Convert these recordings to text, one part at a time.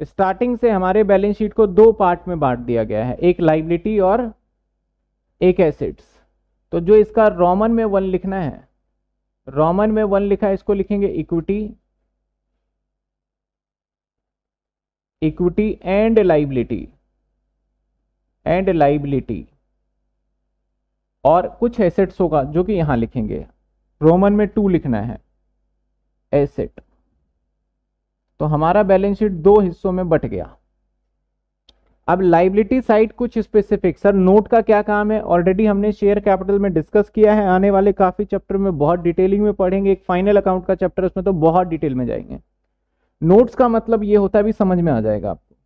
Starting से हमारे balance sheet को दो पार्ट में बांट दिया गया है, एक लाइबिलिटी और एक एसेट्स तो जो इसका रोमन में वन लिखना है रोमन में वन लिखा है, इसको लिखेंगे equity equity and liability and liability और कुछ एसेट्स होगा, जो कि यहाँ लिखेंगे। रोमन में टू लिखना है एसेट तो हमारा बैलेंस शीट दो हिस्सों में बट गया। अब लाइबिलिटी साइड कुछ स्पेसिफिक सर नोट का क्या काम है? ऑलरेडी हमने शेयर कैपिटल में डिस्कस किया है। आने वाले काफ़ी चैप्टर में बहुत डिटेलिंग में पढ़ेंगे। एक फाइनल अकाउंट का चैप्टर उसमें तो बहुत डिटेल में जाएँगे। नोट्स का मतलब ये होता है भी समझ में आ जाएगा आपको।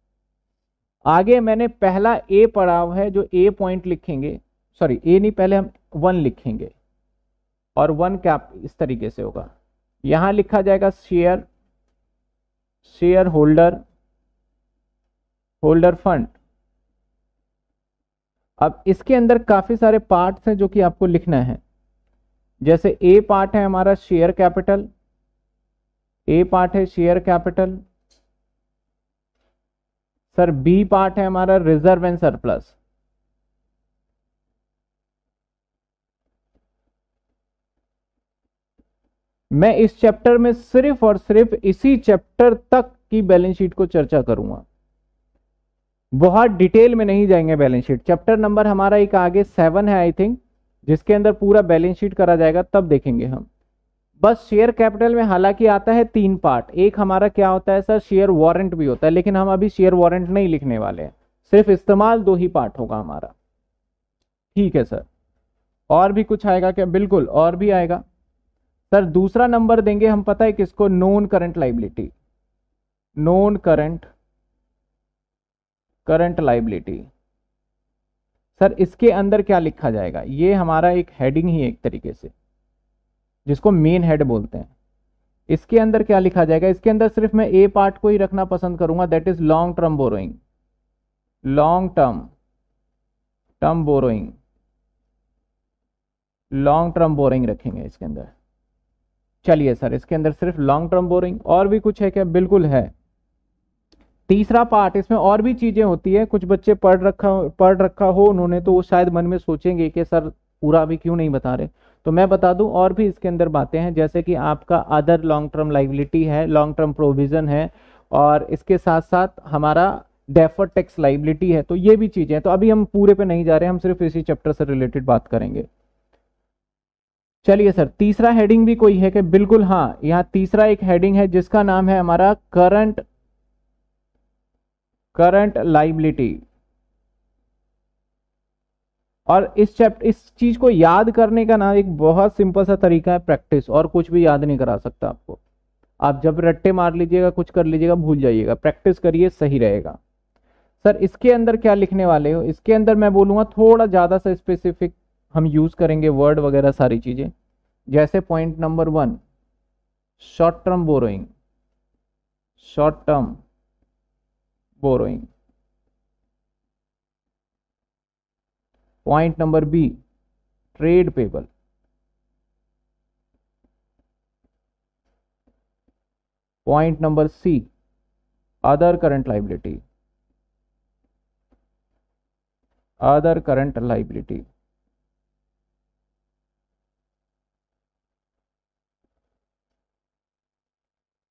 आगे मैंने पहला ए हुआ है, जो ए पॉइंट लिखेंगे। सॉरी ए नहीं, पहले हम वन लिखेंगे। और वन कैप इस तरीके से होगा। यहाँ लिखा जाएगा share share holder holder fund. अब इसके अंदर काफ़ी सारे पार्ट्स हैं जो कि आपको लिखना है। जैसे ए पार्ट है हमारा शेयर कैपिटल ए पार्ट है share capital sir B part है हमारा रिज़र्व एंड सरप्लस मैं इस चैप्टर में सिर्फ़ और सिर्फ़ इसी चैप्टर तक की बैलेंस शीट को चर्चा करूँगा। बहुत डिटेल में नहीं जाएँगे बैलेंस शीट चैप्टर नंबर हमारा एक आगे सेवन है आई थिंक जिसके अंदर पूरा बैलेंस शीट करा जाएगा, तब देखेंगे हम। बस शेयर कैपिटल में हालाँकि आता है तीन पार्ट एक हमारा क्या होता है सर शेयर वारंट भी होता है, लेकिन हम अभी शेयर वारंट नहीं लिखने वाले हैं। सिर्फ़ इस्तेमाल दो ही पार्ट होगा हमारा। ठीक है सर और भी कुछ आएगा क्या? बिल्कुल, और भी आएगा। सर, दूसरा नंबर देंगे, हम पता है किसको? Non current liability. Non current current liability. Sir, इसके अंदर क्या लिखा जाएगा? ये हमारा एक हेडिंग ही एक तरीके से, जिसको मेन हेड बोलते हैं। इसके अंदर क्या लिखा जाएगा? इसके अंदर सिर्फ़ मैं ए पार्ट को ही रखना पसंद करूँगा that is long term borrowing long term term borrowing long term borrowing रखेंगे इसके अंदर। चलिए सर, इसके अंदर सिर्फ़ लॉन्ग टर्म बोरिंग और भी कुछ है क्या? बिल्कुल है। तीसरा पार्ट इसमें और भी चीज़ें होती है। कुछ बच्चे पढ़ रखा पढ़ रखा हो उन्होंने तो वो शायद मन में सोचेंगे कि सर, पूरा भी क्यों नहीं बता रहे? तो मैं बता दूँ, और भी इसके अंदर बातें हैं, जैसे कि आपका अदर लॉन्ग टर्म लाइबिलिटी है लॉन्ग टर्म प्रोविज़न है, और इसके साथ साथ हमारा डेफर टैक्स लाइबिलिटी है तो ये भी चीज़ें हैं। तो अभी हम पूरे पे नहीं जा रहे, हम सिर्फ़ इसी चैप्टर से रिलेटेड बात करेंगे। चलिए सर, तीसरा हेडिंग भी कोई है कि बिल्कुल हाँ यहाँ तीसरा एक हेडिंग है जिसका नाम है हमारा करंट करंट लाइबिलिटी और इस चैप्टर इस चीज़ को याद करने का ना एक बहुत सिंपल सा तरीका है प्रैक्टिस और कुछ भी याद नहीं करा सकता आपको। आप जब रट्टे मार लीजिएगा, कुछ कर लीजिएगा, भूल जाइएगा। प्रैक्टिस करिए, सही रहेगा। सर, इसके अंदर क्या लिखने वाले हो? इसके अंदर मैं बोलूँगा थोड़ा ज़्यादा सा स्पेसिफिक हम यूज़ करेंगे वर्ड वगैरह सारी चीज़ें। जैसे point number one short term borrowing short term borrowing point number B trade payable point number C other current liability other current liability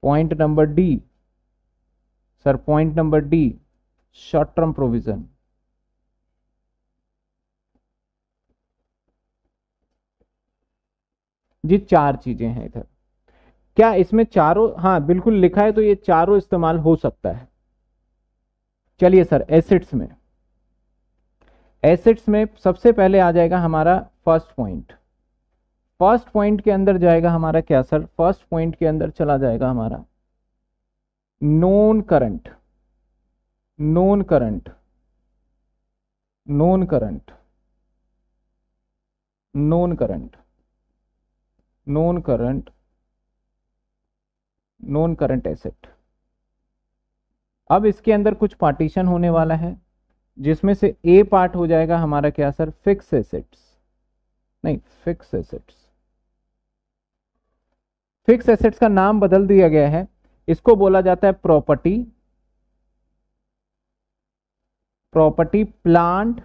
point number D sir point number D short term provision जी, चार चीज़ें हैं इधर। क्या इसमें चारों हाँ बिल्कुल लिखा है तो ये चारों इस्तेमाल हो सकता है। चलिए सर, एसेट्स में। एसेट्स में सबसे पहले आ जाएगा हमारा फ़र्स्ट पॉइंट। फ़र्स्ट पॉइंट के अंदर जाएगा हमारा क्या, सर? फ़र्स्ट पॉइंट के अंदर चला जाएगा हमारा। Non current non current non current non current non current non current asset. अब इसके अंदर कुछ पार्टीशन होने वाला है, जिसमें से ए पार्ट हो जाएगा हमारा क्या, सर? Fixed assets. नहीं, फिक्स एसेट्स। फिक्स एसेट्स का नाम बदल दिया गया है। इसको बोला जाता है property. Property, plant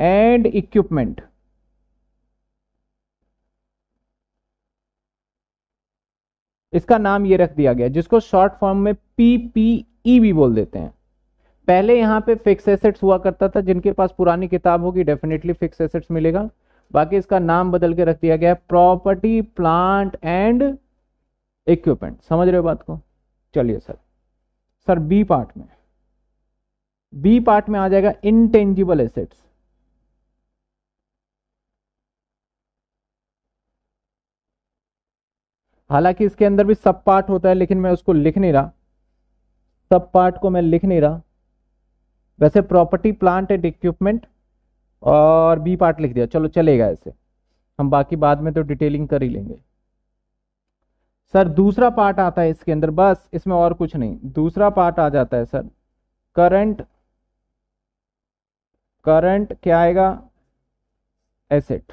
and equipment. इसका नाम ये रख दिया गया जिसको शॉर्ट फॉर्म में पीपीई भी बोल देते हैं। पहले यहाँ पे फिक्स एसेट्स हुआ करता था, जिनके पास पुरानी किताब होगी, डेफिनेटली फिक्स एसेट्स मिलेगा। बाकी इसका नाम बदल के रख दिया गया है प्रॉपर्टी प्लांट एंड इक्विपमेंट समझ रहे हो बात को? चलिए सर। सर बी पार्ट में। बी पार्ट में आ जाएगा इनटेंजिबल एसेट्स हालाँकि इसके अंदर भी सब पार्ट होता है, लेकिन मैं उसको लिख नहीं रहा। सब पार्ट को मैं लिख नहीं रहा। वैसे प्रॉपर्टी प्लांट एंड इक्विपमेंट और बी पार्ट लिख दिया। चलो चलेगा ऐसे। हम बाकी बाद में तो डिटेलिंग कर ही लेंगे। सर, दूसरा पार्ट आता है इसके अंदर। बस, इसमें और कुछ नहीं। दूसरा पार्ट आ जाता है, सर। करंट करंट क्या आएगा? एसेट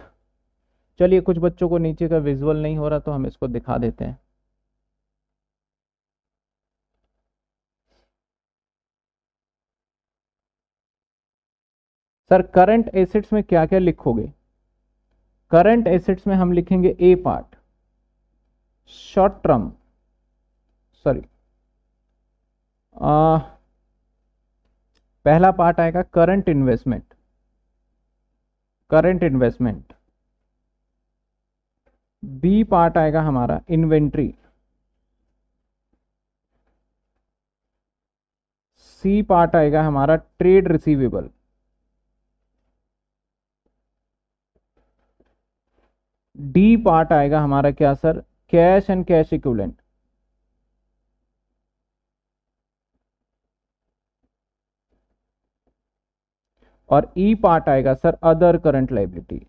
चलिए, कुछ बच्चों को नीचे का विजुअल नहीं हो रहा तो हम इसको दिखा देते हैं। सर करंट एसेट्स में क्या क्या लिखोगे? करंट एसेट्स में हम लिखेंगे A part short term sorry पहला पार्ट आएगा current investment current investment B part आएगा हमारा इन्वेंट्री सी पार्ट आएगा हमारा ट्रेड रिसीवेबल डी पार्ट आएगा हमारा क्या, sir? Cash and cash equivalent. और ई e पार्ट आएगा, सर, अदर करंट लाइबिलिटी।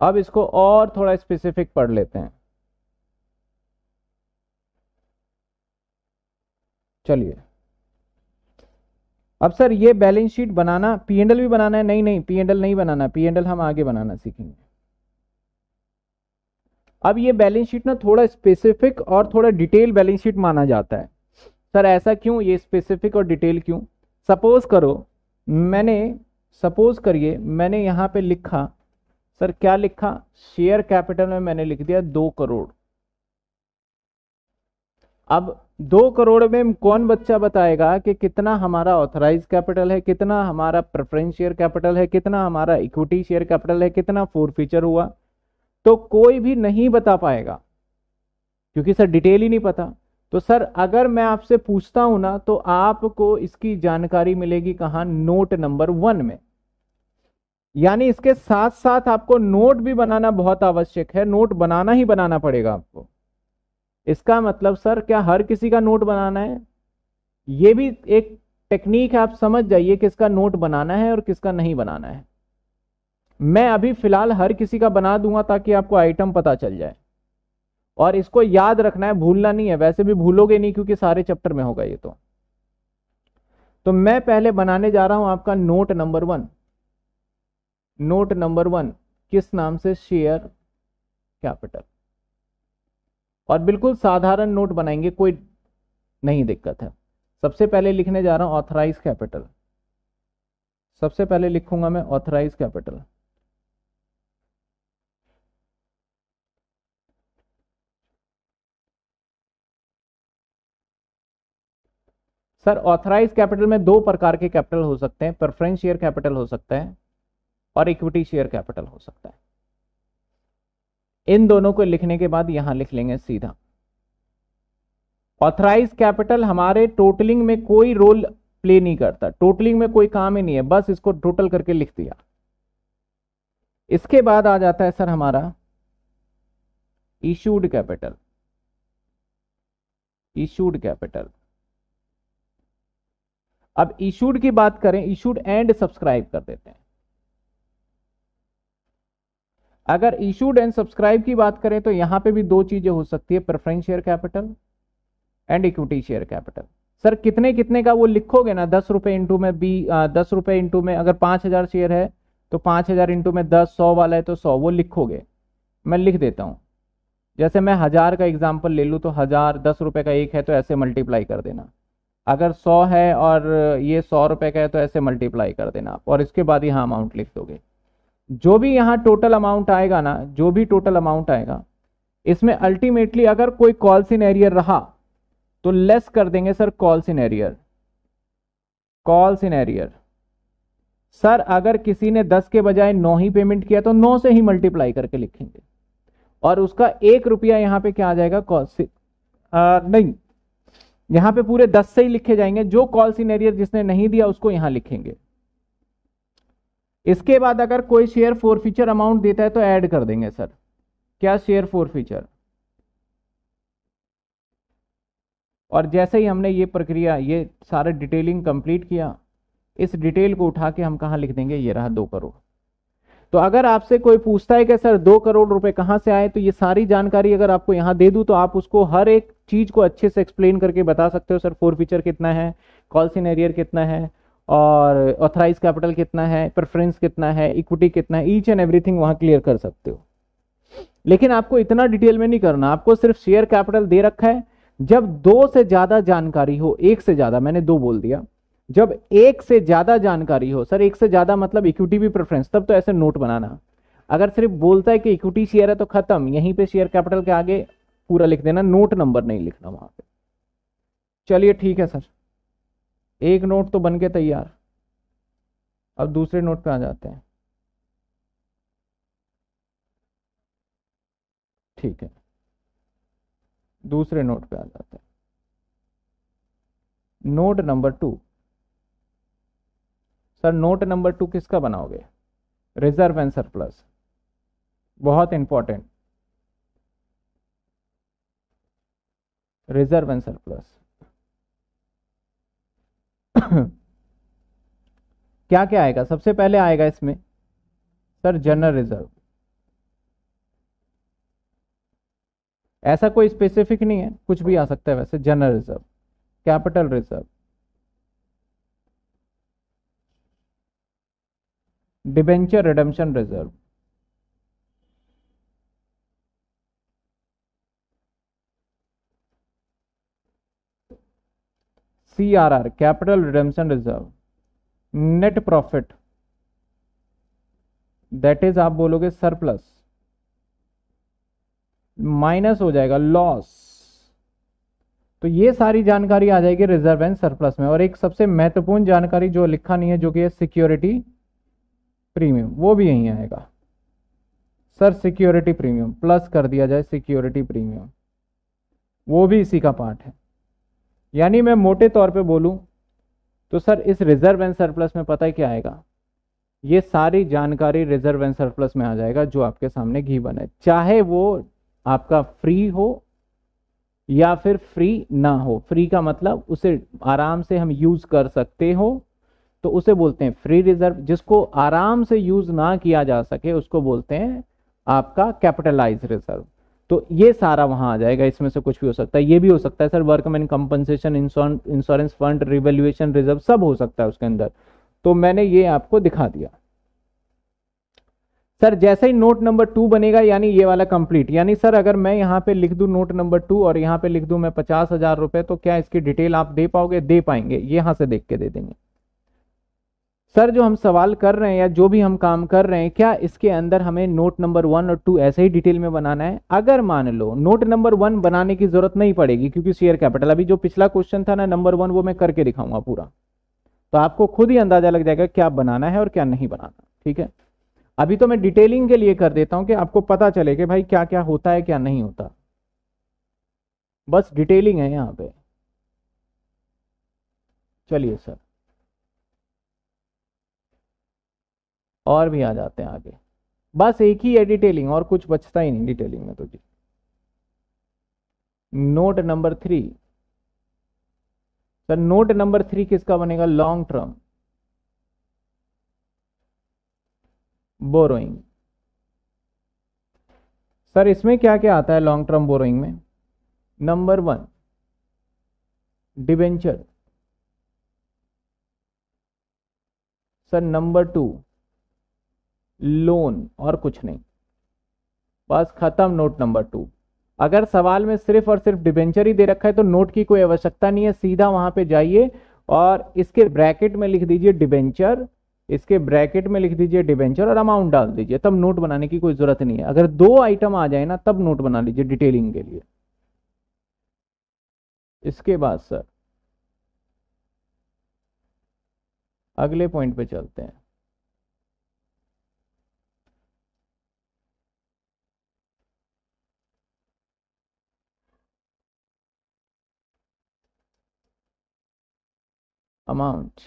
अब इसको और थोड़ा स्पेसिफिक पढ़ लेते हैं। चलिए। अब सर, ये बैलेंस शीट बनाना पीएनडल भी बनाना है? नहीं नहीं पीएनडल नहीं बनाना पीएनडल हम आगे बनाना सीखेंगे। अब ये बैलेंस शीट ना थोड़ा स्पेसिफिक और थोड़ा डिटेल बैलेंस शीट माना जाता है। सर, ऐसा क्यों? ये स्पेसिफिक और डिटेल क्यों? सपोज़ करो, मैंने सपोज़ करिए, मैंने यहाँ पे लिखा, सर, क्या लिखा? शेयर कैपिटल में मैंने लिख दिया दो करोड़। अब दो करोड़ में कौन बच्चा बताएगा कि कितना हमारा ऑथराइज कैपिटल है, कितना हमारा प्रेफरेंस शेयर कैपिटल है, कितना हमारा इक्विटी शेयर कैपिटल है, कितना फोर फीचर हुआ? तो कोई भी नहीं बता पाएगा। क्योंकि सर डिटेल ही नहीं पता। तो सर, अगर मैं आपसे पूछता हूँ ना तो आपको इसकी जानकारी मिलेगी कहा? नोट नंबर वन में। यानी इसके साथ साथ आपको नोट भी बनाना बहुत आवश्यक है। नोट बनाना ही बनाना पड़ेगा आपको। इसका मतलब सर, क्या हर किसी का नोट बनाना है? ये भी एक टेक्निक है आप समझ जाइए किसका नोट बनाना है और किसका नहीं बनाना है। मैं अभी फ़िलहाल हर किसी का बना दूँगा ताकि आपको आइटम पता चल जाए। और इसको याद रखना है, भूलना नहीं है। वैसे भी भूलोगे नहीं क्योंकि सारे चैप्टर में होगा ये तो। तो मैं पहले बनाने जा रहा हूँ आपका note number one. Note number one, किस नाम से शेयर कैपिटल? और बिल्कुल साधारण नोट बनाएँगे, कोई नहीं दिक्कत है। सबसे पहले लिखने जा रहा हूँ ऑथराइज कैपिटल सबसे पहले लिखूँगा मैं authorised capital sir authorised capital में दो प्रकार के कैपिटल हो सकते हैं प्रेफरेंस शेयर कैपिटल हो सकता है और इक्विटी शेयर कैपिटल हो सकता है। इन दोनों को लिखने के बाद यहाँ लिख लेंगे सीधा। ऑथराइज कैपिटल हमारे टोटलिंग में कोई रोल प्ले नहीं करता। टोटलिंग में कोई काम ही नहीं है, बस इसको टोटल करके लिख दिया। इसके बाद आ जाता है सर हमारा इशूड कैपिटल इशूड कैपिटल अब इशूड की बात करें इशूड एंड सब्सक्राइब कर देते हैं। अगर इशूड एंड सब्सक्राइब की बात करें तो यहाँ पे भी दो चीज़ें हो सकती है preference share capital and equity share capital sir, कितने कितने का वो लिखोगे ना, दस रुपए इंटू में बी दस रुपए इंटू में अगर पाँच हज़ार शेयर है तो पाँच हज़ार इंटू में दस, सौ वाला है तो सौ, वो लिखोगे। मैं लिख देता हूँ। जैसे मैं हज़ार का एग्ज़ाम्पल ले लूँ तो हज़ार, दस रुपये का एक है तो ऐसे मल्टीप्लाई कर देना। अगर सौ है और ये सौ रुपये का है तो ऐसे मल्टीप्लाई कर देना और इसके बाद यहाँ अमाउंट लिख दोगे। जो भी यहाँ टोटल अमाउंट आएगा ना, जो भी टोटल अमाउंट आएगा, इसमें अल्टीमेटली अगर कोई कॉल सिन एरियर रहा तो लेस कर देंगे sir calls in arrear calls in arrear sir अगर किसी ने दस के बजाय नौ ही पेमेंट किया तो नौ से ही मल्टीप्लाई करके लिखेंगे। और उसका एक रुपया यहाँ पे क्या आ जाएगा? कॉल नहीं। यहाँ पे पूरे दस से ही लिखे जाएँगे। जो कॉल सीनेरियर जिसने नहीं दिया, उसको यहाँ लिखेंगे। इसके बाद अगर कोई शेयर फोर फीचर अमाउंट देता है तो ऐड कर देंगे सर क्या शेयर फोर फीचर और जैसे ही हमने ये प्रक्रिया, ये सारा डिटेलिंग कंप्लीट किया, इस डिटेल को उठा के हम कहा लिख देंगे? ये रहा दो करोड़। तो अगर आपसे कोई पूछता है कि, सर, दो करोड़ रुपए कहाँ से आए? तो ये सारी जानकारी अगर आपको यहाँ दे दूँ तो आप उसको हर एक चीज़ को अच्छे से एक्सप्लेन करके बता सकते हो, सर फोर फीचर कितना है? कॉल सीनेरियर कितना है? और ऑथराइज कैपिटल कितना है प्रेफरेंस कितना है इक्विटी कितना है ईच एंड एवरीथिंग वहाँ क्लियर कर सकते हो। लेकिन आपको इतना डिटेल में नहीं करना, आपको सिर्फ़ शेयर कैपिटल दे रखा है। जब दो से ज़्यादा जानकारी हो, एक से ज़्यादा, मैंने दो बोल दिया। जब एक से ज़्यादा जानकारी हो, सर एक से ज़्यादा मतलब इक्विटी भी प्रेफरेंस तब तो ऐसे नोट बनाना। अगर सिर्फ़ बोलता है कि इक्विटी शेयर है तो खत्म, यहीं पे शेयर कैपिटल के आगे पूरा लिख देना नोट नंबर नहीं लिखना वहाँ पे। चलिए ठीक है, सर। एक नोट तो बन के तैयार। अब दूसरे नोट पे आ जाते हैं। ठीक है। दूसरे नोट पे आ जाते हैं। Note number two. Sir, note number two किसका बनाओगे? Reserve and surplus. बहुत इंपॉर्टेंट। Reserve and surplus. क्या क्या आएगा? सबसे पहले आएगा इसमें, सर जनरल रिज़र्व ऐसा कोई स्पेसिफिक नहीं है, कुछ भी आ सकता है वैसे general reserve capital reserve debenture redemption reserve C R R capital redemption reserve net profit that is आप बोलोगे सरप्लस माइनस हो जाएगा लॉस तो ये सारी जानकारी आ जाएगी रिज़र्व एंड सरप्लस में। और एक सबसे महत्वपूर्ण जानकारी जो लिखा नहीं है, जो कि है सिक्योरिटी प्रीमियम वो भी यहीं आएगा। सर सिक्योरिटी प्रीमियम प्लस कर दिया जाए सिक्योरिटी प्रीमियम वो भी इसी का पार्ट है। यानी मैं मोटे तौर पे बोलूँ तो सर इस रिज़र्व एंड सरप्लस में पता है क्या आएगा? ये सारी जानकारी रिज़र्व एंड सरप्लस में आ जाएगा जो आपके सामने घी बना चाहे वो आपका फ्री हो या फिर फ्री ना हो। फ्री का मतलब उसे आराम से हम यूज़ कर सकते हो तो उसे बोलते हैं फ्री रिज़र्व। जिसको आराम से यूज़ ना किया जा सके, उसको बोलते हैं आपका कैपिटलाइज रिज़र्व। तो ये सारा वहाँ आ जाएगा, इसमें से कुछ भी हो सकता है। ये भी हो सकता है sir workman compensation insurance fund revaluation reserve सब हो सकता है उसके अंदर। तो मैंने ये आपको दिखा दिया। सर, जैसे ही नोट नंबर टू बनेगा, यानी ये वाला कंप्लीट यानी सर, अगर मैं यहाँ पे लिख दूँ नोट नंबर टू और यहाँ पे लिख दूँ मैं पचास हज़ार रुपए तो क्या इसकी डिटेल आप दे पाओगे? दे पाएँगे। ये यहाँ से देख के दे देंगे। सर, जो हम सवाल कर रहे हैं या जो भी हम काम कर रहे हैं, क्या इसके अंदर हमें नोट नंबर वन और टू ऐसे ही डिटेल में बनाना है? अगर मान लो नोट नंबर वन बनाने की ज़रूरत नहीं पड़ेगी, क्योंकि शेयर कैपिटल अभी जो पिछला क्वेश्चन था ना नंबर वन वो मैं करके दिखाऊँगा पूरा। तो आपको खुद ही अंदाज़ा लग जाएगा क्या बनाना है और क्या नहीं बनाना, ठीक है? अभी तो मैं डिटेलिंग के लिए कर देता हूँ कि आपको पता चले कि भाई क्या क्या होता है, क्या नहीं होता। बस डिटेलिंग है यहाँ पे। चलिए सर। और भी आ जाते हैं आगे। बस एक ही है डिटेलिंग और कुछ बचता ही नहीं डिटेलिंग में तो जी। Note number three sir note number three किसका बनेगा? लॉन्ग टर्म बोरोइंग सर, इसमें क्या क्या आता है लॉन्ग टर्म बोरोइंग में? Number one debenture sir number two loan और कुछ नहीं। बस खत्म नोट नंबर टू। अगर सवाल में सिर्फ़ और सिर्फ़ डिबेंचर ही दे रखा है तो नोट की कोई आवश्यकता नहीं है, सीधा वहाँ पे जाइए और इसके ब्रैकेट में लिख दीजिए डिबेंचर, इसके ब्रैकेट में लिख दीजिए डिबेंचर और अमाउंट डाल दीजिए, तब नोट बनाने की कोई ज़रूरत नहीं है। अगर दो आइटम आ जाए ना, तब नोट बना लीजिए डिटेलिंग के लिए। इसके बाद, सर, अगले पॉइंट पे चलते हैं। अमाउंट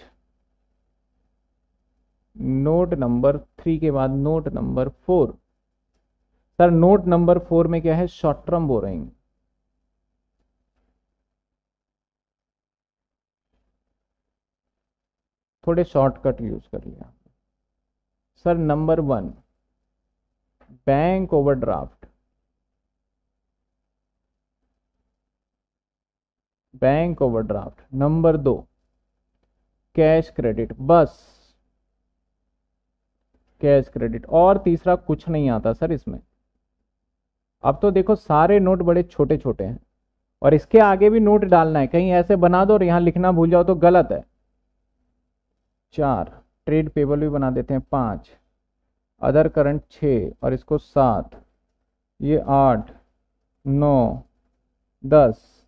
नोट नंबर थ्री के बाद note number four sir note number four में क्या है? शॉर्ट टर्म बोरिंग थोड़े शॉर्टकट यूज़ कर लिया sir number one bank overdraft bank overdraft number दो. कैश क्रेडिट, बस। कैश क्रेडिट, और तीसरा कुछ नहीं आता सर इसमें। अब तो देखो सारे नोट बड़े छोटे छोटे हैं, और इसके आगे भी नोट डालना है। कहीं ऐसे बना दो और यहाँ लिखना भूल जाओ तो गलत है। चार, ट्रेड पेबल भी बना देते हैं, पाँच। अदर करंट छः और इसको सात। ये आठ, नौ, दस,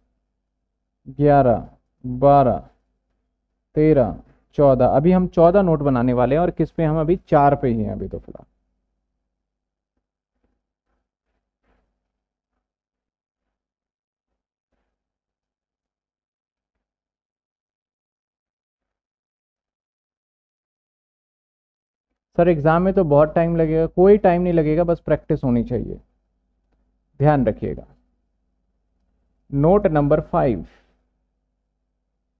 ग्यारह, बारह। तेरह, चौदह। अभी हम चौदह नोट बनाने वाले हैं और किस पे? हम अभी चार पे ही हैं अभी तो फ़िलहाल। सर, एग्ज़ाम में तो बहुत टाइम लगेगा। कोई टाइम नहीं लगेगा, बस प्रैक्टिस होनी चाहिए। ध्यान रखिएगा। Note number five,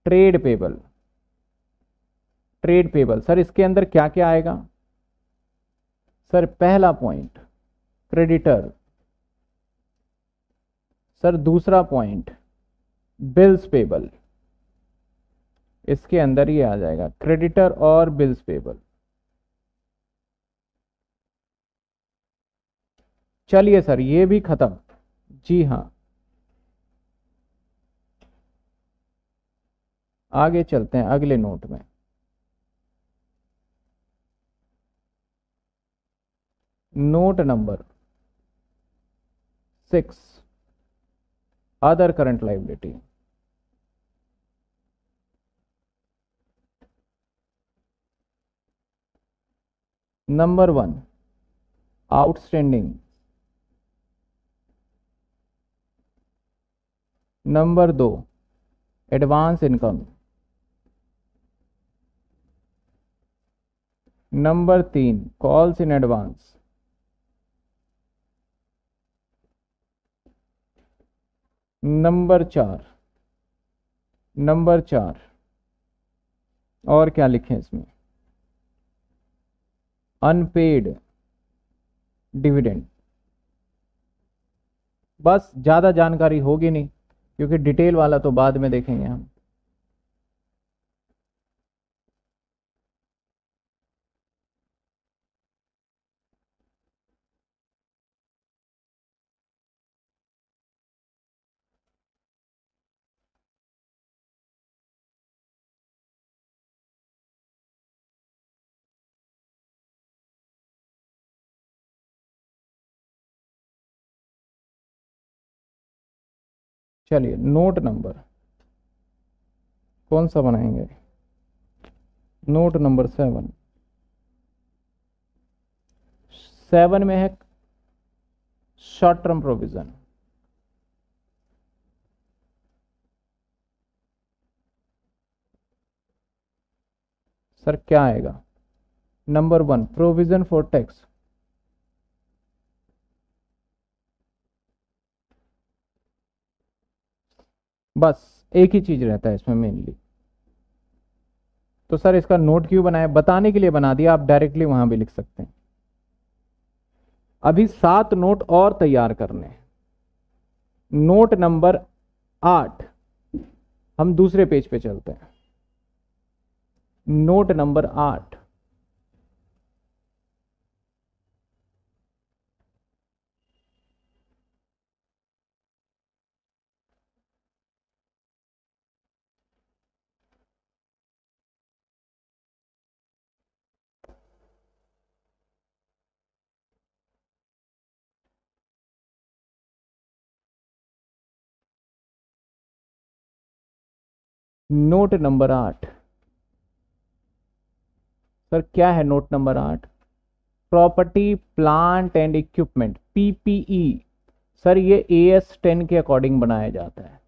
trade payable. Trade payable. Sir, इसके अंदर क्या क्या आएगा? सर, पहला पॉइंट, क्रेडिटर। सर, दूसरा पॉइंट, बिल्स पेबल। इसके अंदर ये आ जाएगा, क्रेडिटर और बिल्स पेबल। चलिए सर, ये भी खत्म। जी हाँ। आगे चलते हैं, अगले नोट में। Note number six other current liability number one outstanding number दो एडवांस इनकम नंबर तीन कॉल्स इन एडवांस नंबर चार नंबर चार। और क्या लिखें इसमें? अनपेड डिविडेंड बस ज़्यादा जानकारी होगी नहीं, क्योंकि डिटेल वाला तो बाद में देखेंगे हम। चलिए नोट नंबर कौन सा बनाएँगे? नोट नंबर सेवन सेवन में है शॉर्ट टर्म प्रोविज़न सर क्या आएगा? Number one provision for tax बस, एक ही चीज़ रहता है इसमें मेनली तो सर, इसका नोट क्यों बनाया? बताने के लिए बना दिया, आप डायरेक्टली वहाँ भी लिख सकते हैं। अभी सात नोट और तैयार करने नोट नंबर आठ। हम दूसरे पेज पे चलते हैं। नोट नंबर आठ। नोट नंबर आठ। सर, क्या है नोट नंबर आठ? Property, plant and equipment, PPE. Sir, ये ए एस टेन के अकॉर्डिंग बनाया जाता है।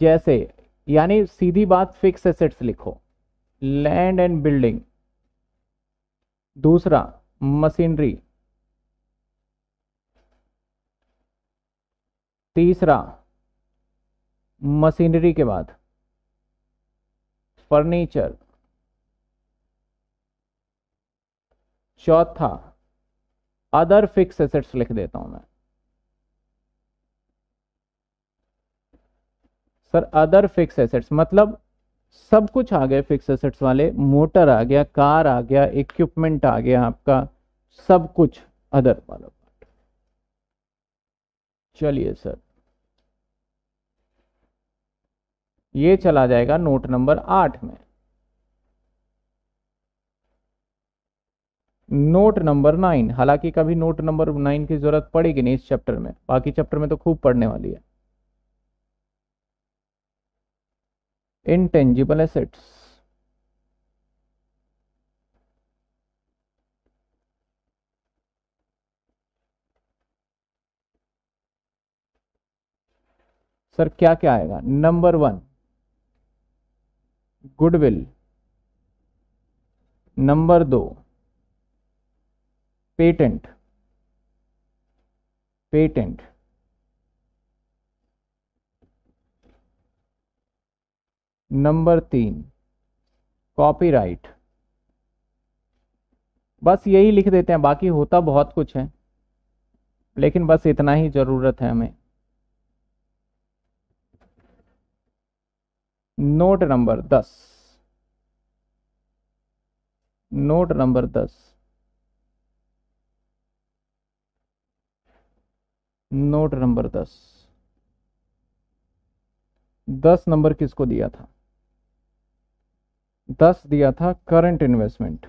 जैसे, यानी सीधी बात फिक्स एसेट्स लिखो। Land and building. दूसरा, मशीनरी। तीसरा मशीनरी के बाद, फर्नीचर, चौथा अदर फिक्स एसेट्स लिख देता हूँ मैं। सर अदर फिक्स एसेट्स मतलब सब कुछ आ गया फिक्स एसेट्स वाले, मोटर आ गया, कार आ गया इक्विपमेंट आ गया आपका, सब कुछ अदर वाला चलिए सर। ये चला जाएगा नोट नंबर आठ में। नोट नंबर नाइन, हालाँकि कभी नोट नंबर नाइन की ज़रूरत पड़ेगी नहीं इस चैप्टर में, बाकी चैप्टर में तो खूब पढ़ने वाली है। Intangible एसेट्स सर क्या क्या आएगा? Number one goodwill. नंबर दो, पेटेंट। पेटेंट। नंबर तीन, कॉपीराइट। बस यही लिख देते हैं, बाकी होता बहुत कुछ है, लेकिन बस इतना ही ज़रूरत है हमें। नोट नंबर दस। नोट नंबर दस। नोट नंबर दस। दस नंबर किसको दिया था? दस दिया था करंट इन्वेस्टमेंट।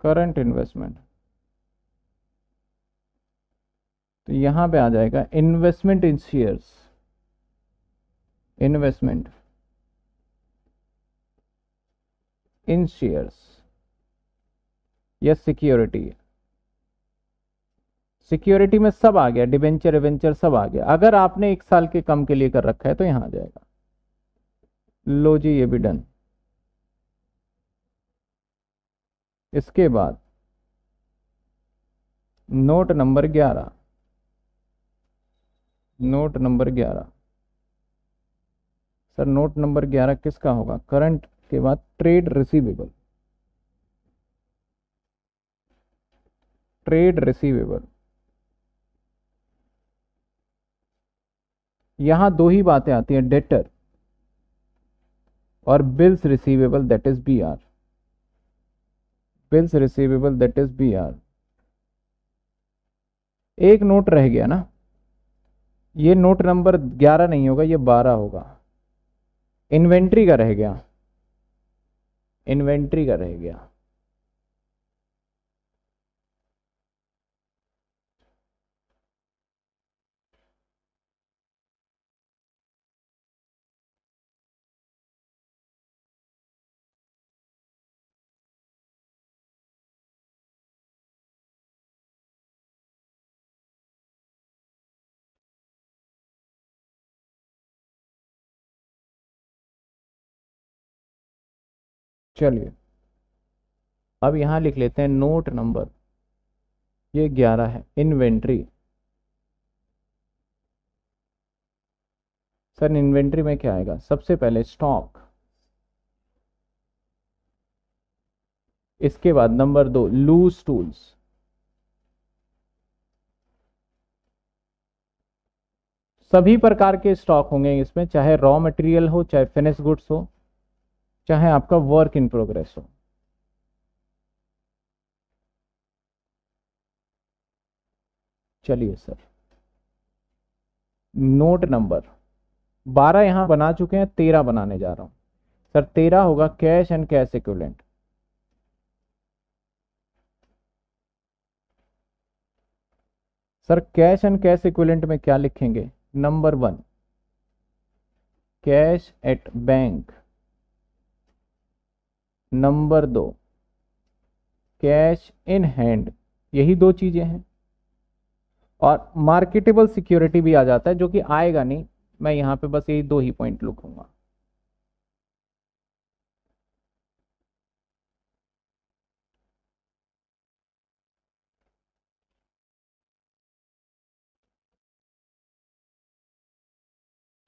Current investment. तो यहाँ पे आ जाएगा investment in shares. Investment in shares या सिक्योरिटी सिक्योरिटी में सब आ गया डिवेंचर एवेंचर सब आ गया। अगर आपने एक साल के कम के लिए कर रखा है तो यहाँ आ जाएगा। लो जी, ये भी डन इसके बाद नोट नंबर ग्यारह। नोट नंबर ग्यारह। सर नोट नंबर ग्यारह किसका होगा? करंट के बाद ट्रेड रिसीवेबल। Trade receivable. यहाँ दो ही बातें आती हैं, डेटर और bills receivable, that is B R. Bills receivable, that is B R. एक नोट रह गया ना? ये नोट नंबर ग्यारह नहीं होगा, ये बारह होगा। इन्वेंट्री का रह गया। इन्वेंट्री का रह गया। चलिए, अब यहाँ लिख लेते हैं नोट नंबर ये ग्यारह है इन्वेंट्री सर इन्वेंट्री में क्या आएगा? सबसे पहले स्टॉक इसके बाद नंबर दो लूज टूल्स सभी प्रकार के स्टॉक होंगे इसमें, चाहे रॉ मटेरियल हो, चाहे फिनिश गुड्स हो। चाहे आपका वर्क इन प्रोग्रेस हो। चलिए सर नोट नंबर बारह यहाँ बना चुके हैं, तेरह बनाने जा रहा हूँ। सर तेरह होगा cash and cash equivalent sir cash and cash equivalent में क्या लिखेंगे? Number one cash at bank number दो, कैश इन हैंड, यही दो चीज़ें हैं। और मार्केटेबल सिक्योरिटी भी आ जाता है, जो कि आएगा नहीं, मैं यहाँ पे बस यही दो ही पॉइंट लिखूँगा।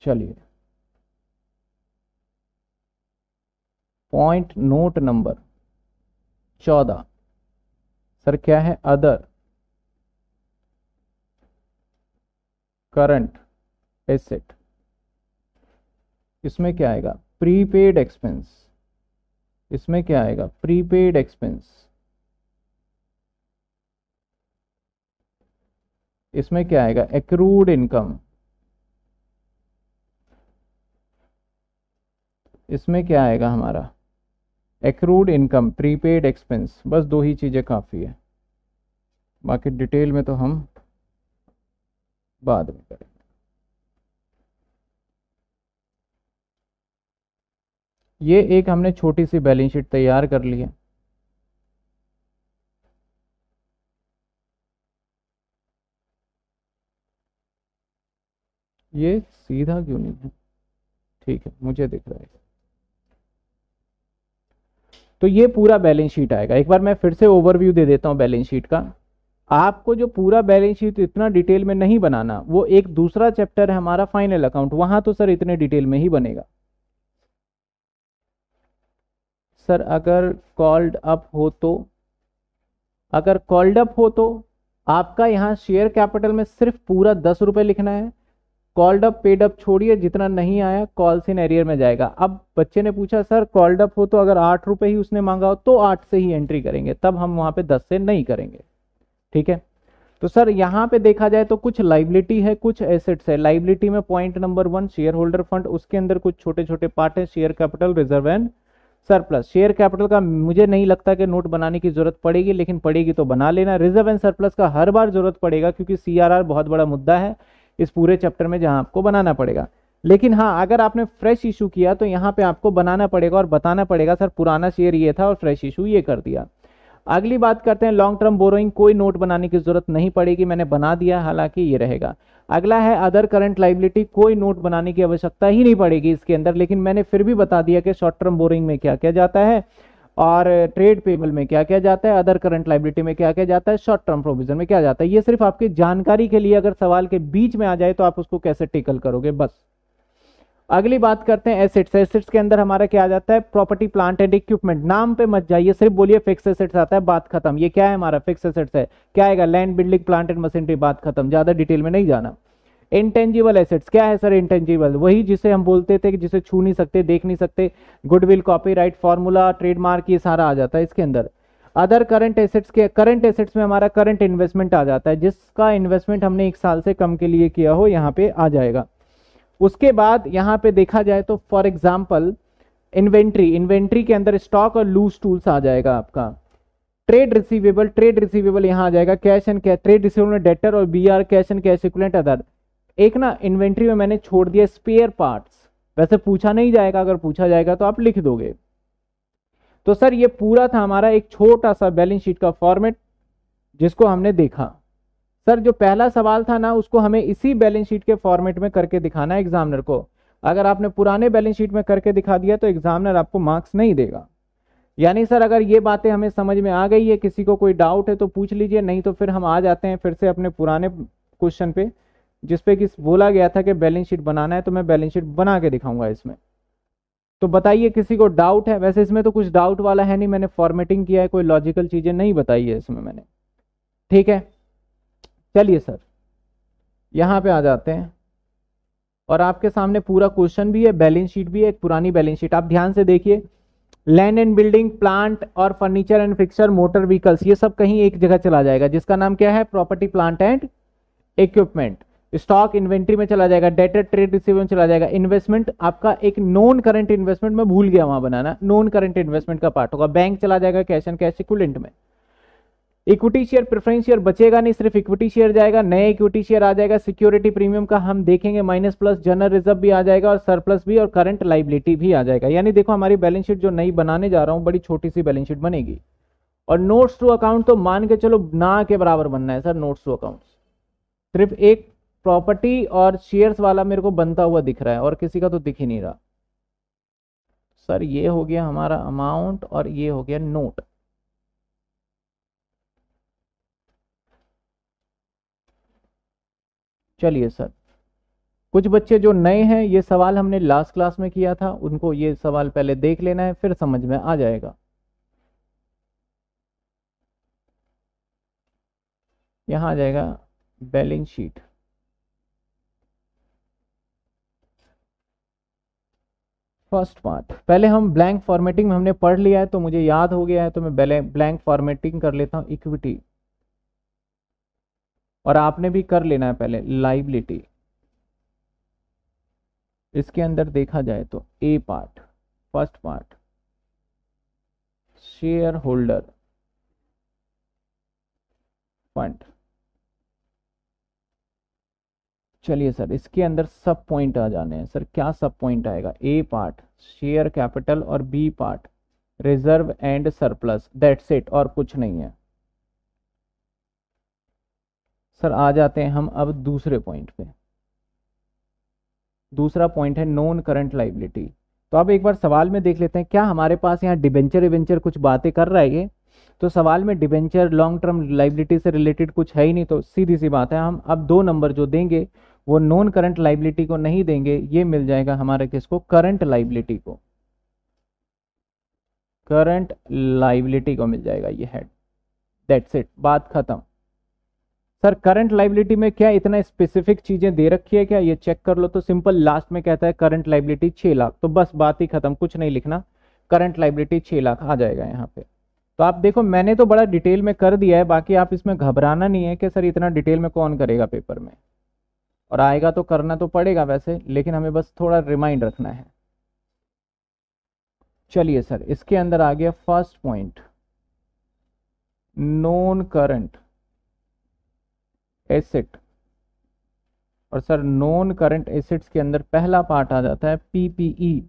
चलिए। पॉइंट नोट नंबर चौदह। सर, क्या है अदर करंट एसेट इसमें क्या आएगा? प्रीपेड एक्सपेंस इसमें क्या आएगा? प्रीपेड एक्सपेंस इसमें क्या आएगा? एक्रूड इनकम इसमें क्या आएगा हमारा? एक्रूड इनकम प्रीपेड एक्सपेंस बस दो ही चीज़ें काफ़ी है। बाकी डिटेल में तो हम बाद में करेंगे। ये एक हमने छोटी सी बैलेंस शीट तैयार कर ली है। ये सीधा क्यों नहीं है? ठीक है, मुझे दिख रहा है। तो ये पूरा बैलेंस शीट आएगा। एक बार मैं फिर से ओवरव्यू दे देता हूँ बैलेंस शीट का। आपको जो पूरा बैलेंस शीट इतना डिटेल में नहीं बनाना, वो एक दूसरा चैप्टर है हमारा फाइनल अकाउंट। वहाँ तो सर इतने डिटेल में ही बनेगा। सर, अगर कॉल्ड अप हो तो अगर कॉल्ड अप हो तो आपका यहाँ शेयर कैपिटल में सिर्फ़ पूरा दस रुपए लिखना है कॉल्ड अप पेड अप छोड़िए, जितना नहीं आया कॉल्स इन एरियर में जाएगा। अब बच्चे ने पूछा, सर कॉल्ड अप हो तो अगर आठ रुपए ही उसने मांगा हो तो आठ से ही एंट्री करेंगे। तब हम वहाँ पे दस से नहीं करेंगे। ठीक है? तो सर, यहाँ पे देखा जाए तो कुछ लाइबिलिटी है, कुछ एसेट्स है। लाइबिलिटी में point number one share holder fund उसके अंदर कुछ छोटे छोटे पार्ट है share capital reserve and surplus share capital का मुझे नहीं लगता कि नोट बनाने की ज़रूरत पड़ेगी, लेकिन पड़ेगी तो बना लेना। रिज़र्व एंड सरप्लस का हर बार ज़रूरत पड़ेगा, क्योंकि सीआरआर बहुत बड़ा मुद्दा है। इस पूरे चैप्टर में जहाँ आपको बनाना पड़ेगा। लेकिन हाँ अगर आपने फ्रेश इशू किया तो यहाँ पे आपको बनाना पड़ेगा और बताना पड़ेगा, सर, पुराना शेयर ये था और फ्रेश इशू ये कर दिया। अगली बात करते हैं, लॉन्ग टर्म बोरोइंग, कोई नोट बनाने की ज़रूरत नहीं पड़ेगी, मैंने बना दिया, हालाँकि ये रहेगा। अगला है, अदर करंट लाइबिलिटी, कोई नोट बनाने की आवश्यकता ही नहीं पड़ेगी इसके अंदर, लेकिन मैंने फिर भी बता दिया कि शॉर्ट टर्म बोरिंग में क्या क्या जाता है। और ट्रेड पेबल में क्या क्या जाता है? अदर करंट लाइबिलिटी में क्या क्या जाता है? शॉर्ट टर्म प्रोविज़न में क्या जाता है? ये सिर्फ़ आपकी जानकारी के लिए अगर सवाल के बीच में आ जाए तो आप उसको कैसे टेकल करोगे? बस। अगली बात करते हैं एसेट्स एसेट्स के अंदर हमारा क्या आ जाता है? प्रॉपर्टी प्लांट एंड इक्विपमेंट नाम पे मत जाइए, सिर्फ़ बोलिए फिक्स एसेट्स आता है, बात खत्म। ये क्या है हमारा फिक्स एसेट्स है? क्या आएगा? Land building plant and machinery बात खत्म। ज़्यादा डिटेल में नहीं जाना। इंटेंजिबल एसेट्स क्या है सर इंटेंजिबल वही जिसे हम बोलते थे कि जिसे छू नहीं सकते, देख नहीं सकते गुडविल कॉपीराइट फॉर्मूला ट्रेडमार्क ये सारा आ जाता है इसके अंदर। अदर करंट एसेट्स के करंट एसेट्स में हमारा करंट इन्वेस्टमेंट आ जाता है, जिसका इन्वेस्टमेंट हमने एक साल से कम के लिए किया हो, यहाँ पे आ जाएगा। उसके बाद यहाँ पे देखा जाए तो फॉर एग्ज़ाम्पल इन्वेंट्री इन्वेंट्री के अंदर स्टॉक और लूज टूल्स आ जाएगा आपका। ट्रेड रिसीवेबल ट्रेड रिसीवेबल यहाँ आ जाएगा cash and cash trade receivable debtor और B R cash and cash equivalent other एक ना इन्वेंट्री में मैंने छोड़ दिया स्पेयर पार्ट्स वैसे पूछा नहीं जाएगा, अगर पूछा जाएगा तो आप लिख दोगे। तो सर, ये पूरा था हमारा एक छोटा सा बैलेंस शीट का फॉर्मेट जिसको हमने देखा। सर, जो पहला सवाल था ना, उसको हमें इसी बैलेंस शीट के फॉर्मेट में करके दिखाना है एग्जामिनर को। अगर आपने पुराने बैलेंस शीट में करके दिखा दिया तो एग्जामिनर आपको मार्क्स नहीं देगा। यानी सर, अगर ये बातें हमें समझ में आ गई है, किसी को कोई डाउट है तो पूछ लीजिए, नहीं तो फिर हम आ जाते हैं फिर से अपने पुराने क्वेश्चन पे। जिसपे कि बोला गया था कि बैलेंस शीट बनाना है तो मैं बैलेंस शीट बना के दिखाऊँगा इसमें। तो बताइए, किसी को डाउट है? वैसे इसमें तो कुछ डाउट वाला है नहीं, मैंने फॉर्मेटिंग किया है, कोई लॉजिकल चीज़ें नहीं बताई है इसमें मैंने। ठीक है? चलिए सर, यहाँ पे आ जाते हैं। और आपके सामने पूरा क्वेश्चन भी है, बैलेंस शीट भी है, एक पुरानी बैलेंस शीट। आप ध्यान से देखिए लैंड एंड बिल्डिंग प्लांट और furniture and fixture motor vehicles ये सब कहीं एक जगह चला जाएगा, जिसका नाम क्या है? Property plant and equipment stock inventory में चला जाएगा डेटर ट्रेड रिसीव में चला जाएगा। इन्वेस्टमेंट आपका एक नॉन करंट इन्वेस्टमेंट में भूल गया वहाँ बनाना। नॉन करंट इन्वेस्टमेंट का पार्ट होगा। बैंक चला जाएगा कैश एंड कैश इक्विलेंट में। इक्विटी शेयर, प्रेफरेंस शेयर बचेगा नहीं, सिर्फ़ इक्विटी शेयर जाएगा, नए इक्विटी शेयर आ जाएगा। सिक्योरिटी प्रीमियम का हम देखेंगे, माइनस प्लस जनरल रिज़र्व भी आ जाएगा और सरप्लस भी और करंट लाइबिलिटी भी आ जाएगा। यानी देखो, हमारी बैलेंस शीट जो नई बनाने जा रहा हूँ, बड़ी छोटी सी बैलेंस शीट बनेगी। और नोट्स टू अकाउंट तो मान के चलो ना के बराबर बनना है, सर, नोट्स टू अकाउंट सिर्फ़ एक प्रॉपर्टी और शेयर्स वाला मेरे को बनता हुआ दिख रहा है और किसी का तो दिख ही नहीं रहा। सर, ये हो गया हमारा अमाउंट और ये हो गया नोट चलिए सर, कुछ बच्चे जो नए हैं, ये सवाल हमने लास्ट क्लास में किया था, उनको ये सवाल पहले देख लेना है, फिर समझ में आ जाएगा। यहाँ आ जाएगा बैलेंस शीट। First part. पहले हम ब्लैंक फॉर्मेटिंग में हमने पढ़ लिया है तो मुझे याद हो गया है तो मैं ब्लैंक फॉर्मेटिंग कर लेता हूँ, इक्विटी। और आपने भी कर लेना है पहले, लाइबिलिटी। इसके अंदर देखा जाए तो A part, first part. Share holder fund. चलिए सर, इसके अंदर सब पॉइंट आ जाने हैं। सर, क्या सब पॉइंट आएगा? ए पार्ट शेयर कैपिटल और B part reserve and surplus that's it और कुछ नहीं है। सर, आ जाते हैं हम अब दूसरे पॉइंट पे। दूसरा पॉइंट है नॉन करंट लाइबिलिटी तो अब एक बार सवाल में देख लेते हैं, क्या हमारे पास यहाँ डिबेंचर इवेंचर कुछ बातें कर रहा है ये? तो सवाल में डिबेंचर लॉन्ग टर्म लाइबिलिटी से रिलेटेड कुछ है ही नहीं तो सीधी सी बात है, हम अब दो नंबर जो देंगे वो नॉन करंट लाइबिलिटी को नहीं देंगे, ये मिल जाएगा हमारे किसको करंट लाइबिलिटी को। करंट लाइबिलिटी को मिल जाएगा ये हेड दैट्स इट बात खत्म। सर करंट लाइबिलिटी में क्या इतना स्पेसिफिक चीज़ें दे रखी है क्या? ये चेक कर लो तो सिंपल लास्ट में कहता है करंट लाइबिलिटी छह लाख। तो बस बात ही खत्म, कुछ नहीं लिखना। करंट लाइबिलिटी छह लाख आ जाएगा यहाँ पे। तो आप देखो, मैंने तो बड़ा डिटेल में कर दिया है, बाकी आप इसमें घबराना नहीं है कि सर इतना डिटेल में कौन करेगा पेपर में। और आएगा तो करना तो पड़ेगा वैसे, लेकिन हमें बस थोड़ा रिमाइंड रखना है। चलिए सर, इसके अंदर आ गया first point non current asset और सर नॉन करंट एसेट्स के अंदर पहला पार्ट आ जाता है पीपीई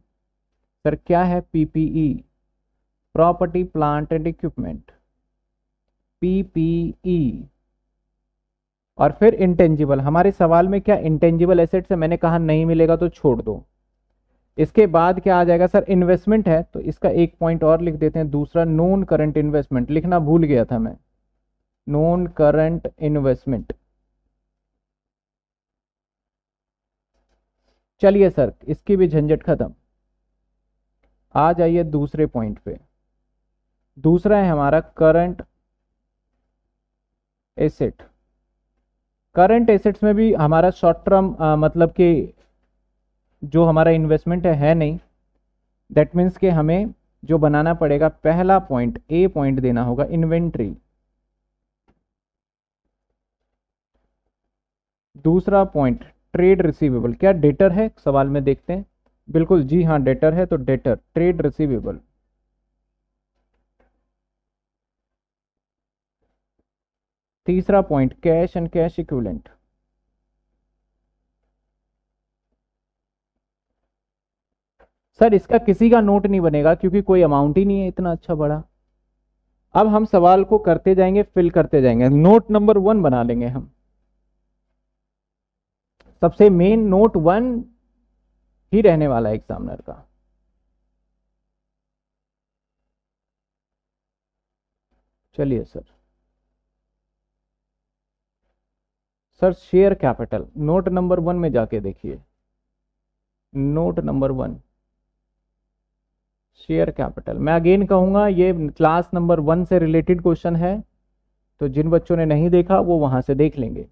सर, क्या है PPE property plant and equipment PPE और फिर इंटेंजिबल हमारे सवाल में क्या इंटेंजिबल एसेट्स है? मैंने कहा नहीं मिलेगा तो छोड़ दो। इसके बाद क्या आ जाएगा? सर इन्वेस्टमेंट है तो इसका एक पॉइंट और लिख देते हैं। दूसरा नॉन करंट इन्वेस्टमेंट लिखना भूल गया था मैं। नॉन करंट इन्वेस्टमेंट चलिए सर, इसकी भी झंझट खत्म। आ जाइए दूसरे पॉइंट पे। दूसरा है हमारा करंट एसेट करंट एसेट्स में भी हमारा शॉर्ट टर्म मतलब कि जो हमारा इन्वेस्टमेंट है है नहीं। दैट मीन्स कि हमें जो बनाना पड़ेगा, पहला पॉइंट ए पॉइंट देना होगा इन्वेंट्री दूसरा पॉइंट ट्रेड रिसीवेबल क्या डेटर है? सवाल में देखते हैं। बिल्कुल, जी हाँ डेटर है तो डेटर ट्रेड रिसीवेबल तीसरा point cash and cash equivalent sir इसका किसी का नोट नहीं बनेगा क्योंकि कोई अमाउंट ही नहीं है इतना अच्छा बड़ा। अब हम सवाल को करते जाएँगे फिल करते जाएँगे। नोट नंबर वन बना लेंगे हम। सबसे मेन नोट वन ही रहने वाला है एग्जामिनर का। चलिए sir sir share capital note number one में जाके देखिए। Note number one share capital मैं अगेन कहूँगा, ये क्लास नंबर वन से रिलेटेड क्वेश्चन है तो जिन बच्चों ने नहीं देखा, वो वहाँ से देख लेंगे।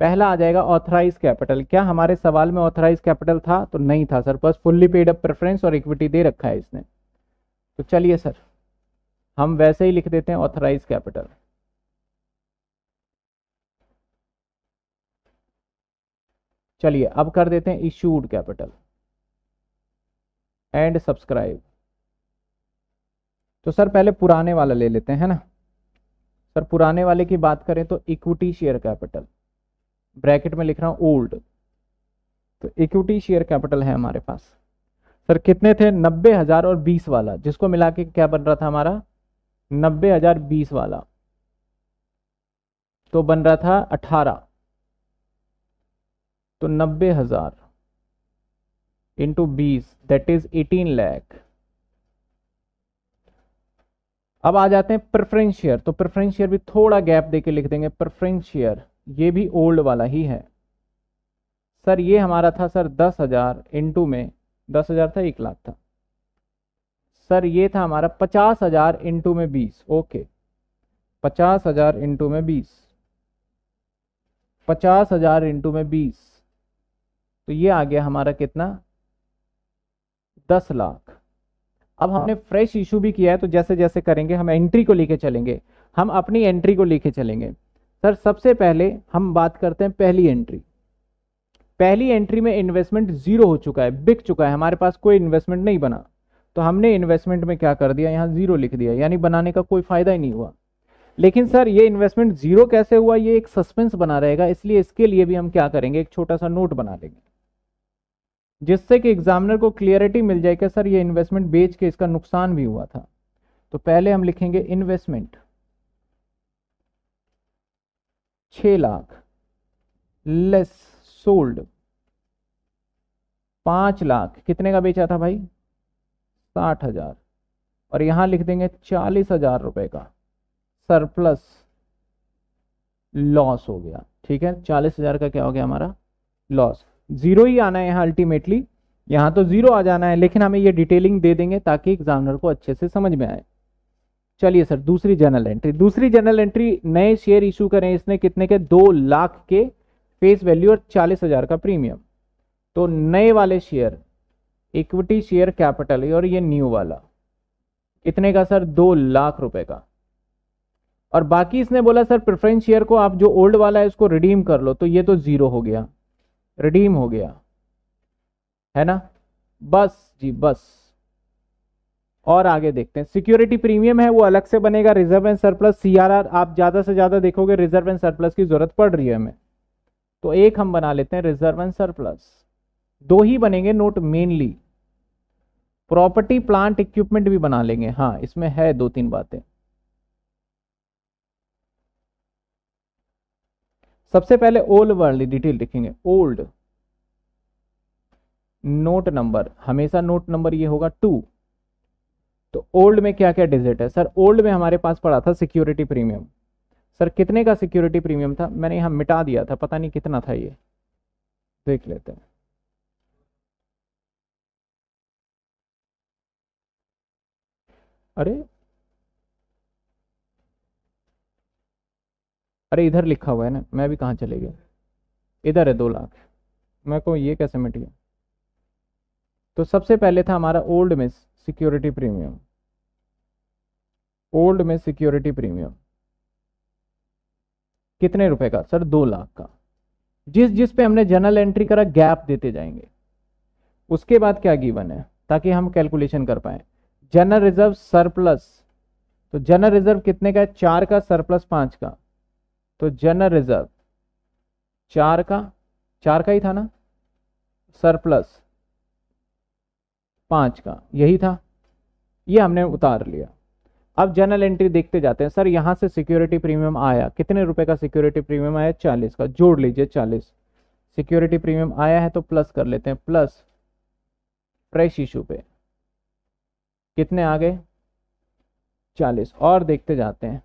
पहला आ जाएगा ऑथराइज कैपिटल क्या हमारे सवाल में ऑथराइज कैपिटल था? तो नहीं था सर बस फुल्ली पेड अप प्रेफरेंस और इक्विटी दे रखा है इसने। तो चलिए सर हम वैसे ही लिख देते हैं ऑथराइज कैपिटल चलिए अब कर देते हैं इशूड कैपिटल एंड सब्सक्राइब तो सर पहले पुराने वाला ले लेते हैं ना? सर, पुराने वाले की बात करें तो इक्विटी शेयर कैपिटल ब्रैकेट में लिख रहा हूँ ओल्ड तो इक्विटी शेयर कैपिटल है हमारे पास। सर, कितने थे? नब्बे हज़ार और बीस वाला, जिसको मिला के क्या बन रहा था हमारा? नब्बे हज़ार बीस वाला। तो बन रहा था अठारह। तो नब्बे हज़ार इंटू बीस दैट इज़ एटीन लैख अब आ जाते हैं प्रेफरेंस शेयर तो प्रेफरेंस शेयर भी थोड़ा गैप देके लिख देंगे। प्रेफरेंस शेयर ये भी ओल्ड वाला ही है। सर, ये हमारा था सर दस हज़ार इंटू में। दस हज़ार था, एक लाख था। सर, ये था हमारा पचास हज़ार इंटू में बीस। ओके पचास हज़ार इंटू में बीस। पचास हज़ार इंटू में बीस। तो ये आ गया हमारा कितना? दस लाख। अब हमने फ्रेश इशू भी किया है तो जैसे जैसे करेंगे हम एंट्री को लेके चलेंगे। हम अपनी एंट्री को लेके चलेंगे। सर सबसे पहले हम बात करते हैं पहली एंट्री। पहली एंट्री में इन्वेस्टमेंट ज़ीरो हो चुका है बिक चुका है। हमारे पास कोई इन्वेस्टमेंट नहीं बना। तो हमने इन्वेस्टमेंट में क्या कर दिया? यहाँ ज़ीरो लिख दिया यानी बनाने का कोई फ़ायदा ही नहीं हुआ। लेकिन सर ये इन्वेस्टमेंट ज़ीरो कैसे हुआ? ये एक सस्पेंस बना रहेगा इसलिए इसके लिए भी हम क्या करेंगे? एक छोटा सा नोट बना लेंगे। जिससे कि एग्जामिनर को क्लियरिटी मिल जाए कि सर ये इन्वेस्टमेंट बेच के इसका नुकसान भी हुआ था। तो पहले हम लिखेंगे इन्वेस्टमेंट छ लाख लेस सोल्ड पाँच लाख, कितने का बेचा था भाई? साठ हज़ार। और यहाँ लिख देंगे चालीस हज़ार रुपए का। सरप्लस लॉस हो गया। ठीक है? चालीस हज़ार का क्या हो गया हमारा? लॉस ज़ीरो ही आना है यहाँ अल्टीमेटली यहाँ तो ज़ीरो आ जाना है, लेकिन हमें ये डिटेलिंग दे देंगे ताकि एग्जामिनर को अच्छे से समझ में आए। चलिए सर दूसरी जर्नल एंट्री दूसरी जनरल एंट्री नए शेयर इशू करें इसने कितने के? दो लाख के फेस वैल्यू और चालीस हज़ार का प्रीमियम तो नए वाले शेयर इक्विटी शेयर कैपिटल और ये न्यू वाला। कितने का सर दो लाख रुपए का। और बाकी इसने बोला सर प्रेफरेंस शेयर को आप जो ओल्ड वाला है उसको रिडीम कर लो। तो ये तो ज़ीरो हो गया। रिडीम हो गया। है ना? बस जी, बस। और आगे देखते हैं। सिक्योरिटी प्रीमियम है, वो अलग से बनेगा। रिज़र्व एंड सरप्लस, सीआरआर, आप ज़्यादा से ज़्यादा देखोगे, रिज़र्व एंड सरप्लस की ज़रूरत पड़ रही है हमें। तो एक हम बना लेते हैं, रिज़र्व एंड सरप्लस। दो ही बनेंगे note mainly. Property, plant, equipment भी बना लेंगे। हाँ इसमें है दो तीन बातें। सबसे पहले ओल्ड वाली डिटेल लिखेंगे ओल्ड नोट नंबर हमेशा नोट नंबर ये होगा टू तो ओल्ड में क्या क्या डिजिट है? सर ओल्ड में हमारे पास पड़ा था सिक्योरिटी प्रीमियम सर, कितने का सिक्योरिटी प्रीमियम था? मैंने यहाँ मिटा दिया था, पता नहीं कितना था ये। देख लेते हैं। अरे अरे, इधर लिखा हुआ है ना, मैं भी कहाँ चले गया? इधर है दो लाख। मैं को ये कैसे मिट गया? तो सबसे पहले था हमारा ओल्ड में सिक्योरिटी प्रीमियम। ओल्ड में सिक्योरिटी प्रीमियम। कितने रुपए का? सर, दो लाख का। जिस जिस पे हमने जनरल एंट्री करा, गैप देते जाएँगे। उसके बाद क्या गिवन है? ताकि हम कैलकुलेशन कर पाए। General reserve surplus. तो जनरल रिज़र्व कितने का है? चार का, सरप्लस पाँच का। तो जनरल रिज़र्व चार का चार का ही था ना? सरप्लस पाँच का, यही था। ये हमने उतार लिया। अब जनरल एंट्री देखते जाते हैं। सर, यहाँ से सिक्योरिटी प्रीमियम आया। कितने रुपए का सिक्योरिटी प्रीमियम आया? चालीस का। जोड़ लीजिए चालीस। सिक्योरिटी प्रीमियम आया है तो प्लस कर लेते हैं। प्लस फ्रेश इशू पे। कितने आ गए? चालीस। और देखते जाते हैं।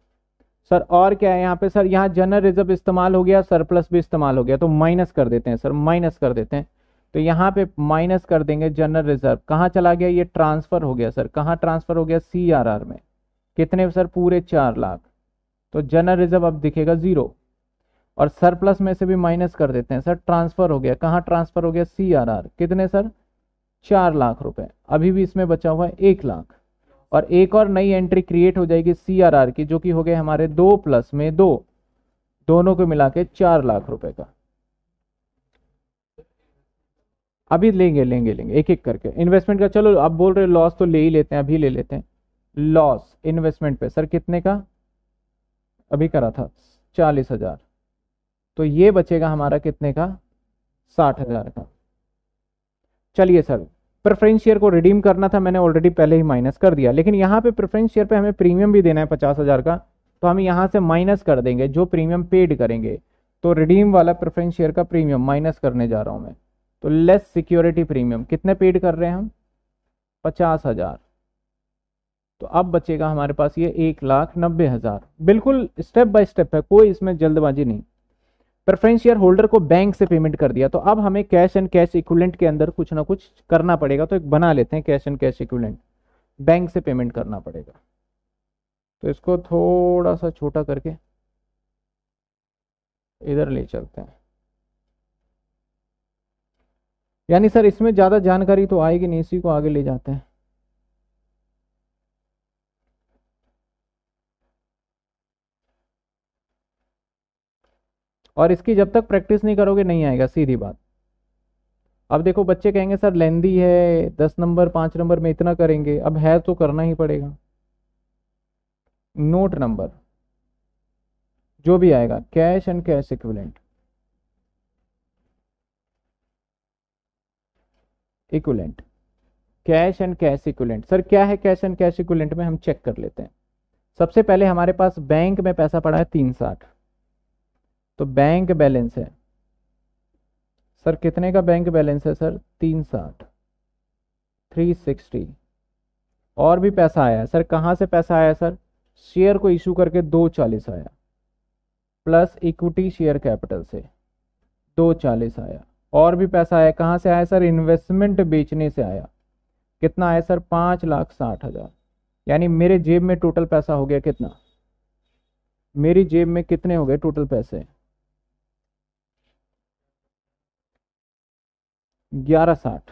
सर, और क्या है यहाँ पे? सर, यहाँ जनरल रिज़र्व इस्तेमाल हो गया सरप्लस भी इस्तेमाल हो गया तो माइनस कर देते हैं, सर माइनस कर देते हैं। तो यहाँ पे माइनस कर देंगे जनरल रिज़र्व कहाँ चला गया? ये ट्रांसफ़र हो गया, सर। कहाँ ट्रांसफ़र हो गया? सी आर आर में। कितने, सर? पूरे चार लाख। तो जनरल रिज़र्व अब दिखेगा ज़ीरो और सरप्लस में से भी माइनस कर देते हैं, सर। ट्रांसफ़र हो गया। कहाँ ट्रांसफ़र हो गया? सी आर आर कितने, सर? चार लाख रुपए। अभी भी इसमें बचा हुआ है एक लाख। और एक और नई एंट्री क्रिएट हो जाएगी सी आर आर की, जो कि हो गए हमारे दो प्लस में दो। दोनों को मिला के चार लाख रुपए का। अभी लेंगे लेंगे लेंगे एक एक करके। इन्वेस्टमेंट का, चलो, आप बोल रहे लॉस तो ले ही लेते हैं, अभी ले लेते हैं। लॉस इन्वेस्टमेंट पे। सर कितने का? अभी करा था, चालीस हज़ार। तो ये बचेगा हमारा कितने का? साठ हज़ार का। चलिए सर प्रेफरेंस शेयर को रिडीम करना था, मैंने ऑलरेडी पहले ही माइनस कर दिया। लेकिन यहाँ पे प्रेफरेंस शेयर पे हमें प्रीमियम भी देना है पचास हज़ार का तो हम यहाँ से माइनस कर देंगे, जो प्रीमियम पेड करेंगे। तो रिडीम वाला प्रेफरेंस शेयर का प्रीमियम माइनस करने जा रहा हूँ मैं। तो लेस सिक्योरिटी प्रीमियम कितने पेड कर रहे हैं हम? पचास हज़ार। तो अब बचेगा हमारे पास ये एक लाख नब्बे हज़ार। बिल्कुल स्टेप बाय स्टेप है, कोई इसमें जल्दबाजी नहीं। प्रेफरेंस शेयर होल्डर को बैंक से पेमेंट कर दिया तो अब हमें कैश एंड कैश इक्विलेंट के अंदर कुछ ना कुछ करना पड़ेगा तो एक बना लेते हैं cash and cash equivalent bank से पेमेंट करना पड़ेगा। तो इसको थोड़ा सा छोटा करके इधर ले चलते हैं। यानी सर, इसमें ज़्यादा जानकारी तो आएगी नहीं, इसी को आगे ले जाते हैं। और इसकी जब तक प्रैक्टिस नहीं करोगे, नहीं आएगा, सीधी बात। अब देखो, बच्चे कहेंगे, सर, लेंदी है, दस नंबर, पाँच नंबर में इतना करेंगे, अब है तो करना ही पड़ेगा। नोट नंबर, जो भी आएगा, cash and cash equivalent equivalent cash and cash equivalent sir, क्या है कैश एंड कैश इक्विलेंट में? हम चेक कर लेते हैं। सबसे पहले हमारे पास बैंक में पैसा पड़ा है तीन साठ। तो बैंक बैलेंस है। सर कितने का बैंक बैलेंस है सर तीन साठ। थ्री सिक्सटी और भी पैसा आया सर कहाँ से पैसा आया सर शेयर को इशू करके दो चालीस आया। प्लस इक्विटी शेयर कैपिटल से दो चालीस आया। और भी पैसा आया। कहाँ से आया सर इन्वेस्टमेंट बेचने से आया। कितना आया सर पाँच लाख साठ हज़ार। यानी मेरे जेब में टोटल पैसा हो गया कितना? मेरी जेब में कितने हो गए टोटल पैसे? ग्यारह साठ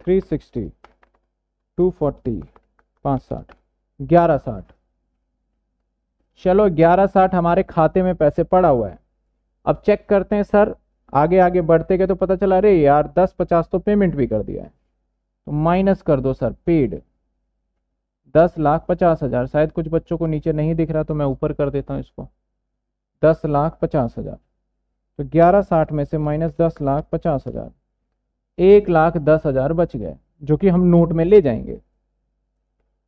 थ्री सिक्सटी टू फोर्टी पाँच साठ, ग्यारह साठ। चलो ग्यारह साठ हमारे खाते में पैसे पड़ा हुआ है। अब चेक करते हैं सर, आगे आगे बढ़ते गए तो पता चला, अरे यार, दस पचास तो पेमेंट भी कर दिया है। तो माइनस कर दो सर, पेड। दस लाख पचास हज़ार, शायद कुछ बच्चों को नीचे नहीं दिख रहा तो मैं ऊपर कर देता हूँ इसको। दस लाख पचास हज़ार। तो ग्यारह साठ में से माइनस दस लाख पचास हज़ार। एक लाख दस हज़ार बच गए, जो कि हम नोट में ले जाएँगे।